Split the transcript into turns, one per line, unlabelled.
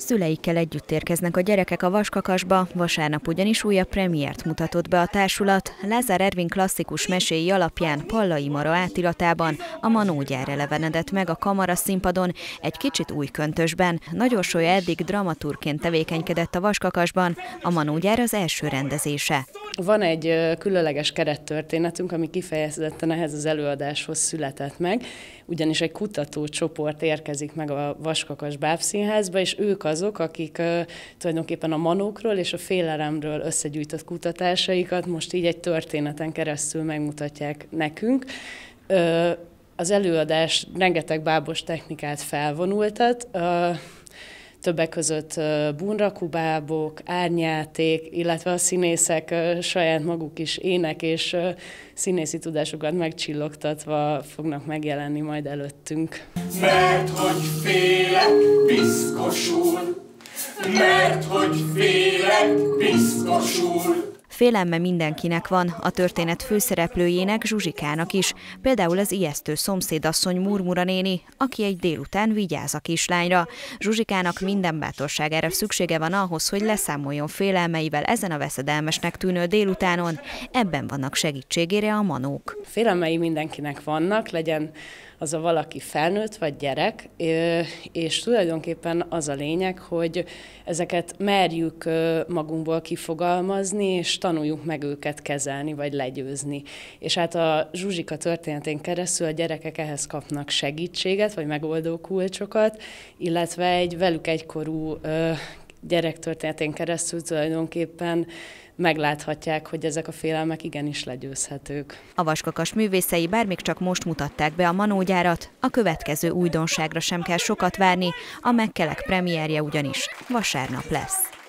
Szüleikkel együtt érkeznek a gyerekek a Vaskakasba, vasárnap ugyanis újabb premiért mutatott be a társulat. Lázár Ervin klasszikus meséi alapján Pallai Mara átiratában a Manógyár elevenedett meg a kamara színpadon egy kicsit új köntösben. Nagyon Solya eddig dramaturként tevékenykedett a Vaskakasban, a Manógyár az első rendezése.
Van egy különleges kerettörténetünk, ami kifejezetten ehhez az előadáshoz született meg, ugyanis egy kutatócsoport érkezik meg a Vaskakas Bábszínházba, és ők azok, akik uh, tulajdonképpen a manókról és a félelemről összegyűjtött kutatásaikat most így egy történeten keresztül megmutatják nekünk. Az előadás rengeteg bábos technikát felvonultat, többek között bunrakubábok, árnyáték, illetve a színészek saját maguk is ének és színészi tudásukat megcsillogtatva fognak megjelenni majd előttünk.
Mert hogy félek piszkosul, mert hogy félek piszkosul,
Félelme mindenkinek van, a történet főszereplőjének Zsuzsikának is, például az ijesztő szomszédasszony Murmura néni, aki egy délután vigyáz a kislányra. Zsuzsikának minden bátorságára szüksége van ahhoz, hogy leszámoljon félelmeivel ezen a veszedelmesnek tűnő délutánon. Ebben vannak segítségére a manók.
Félelmei mindenkinek vannak, legyen az a valaki felnőtt vagy gyerek, és tulajdonképpen az a lényeg, hogy ezeket merjük magunkból kifogalmazni, és tanuljuk meg őket kezelni vagy legyőzni. És hát a Zsuzsika történetén keresztül a gyerekek ehhez kapnak segítséget, vagy megoldó kulcsokat, illetve egy velük egykorú gyerektörténetén keresztül tulajdonképpen megláthatják, hogy ezek a félelmek igenis legyőzhetők.
A vaskakas művészei bár még csak most mutatták be a manógyárat, a következő újdonságra sem kell sokat várni, a megkelek premierje ugyanis vasárnap lesz.